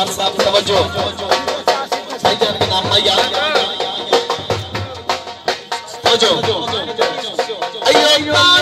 तवज्जो भाईजान के नाम भैया तवज्जो अयो।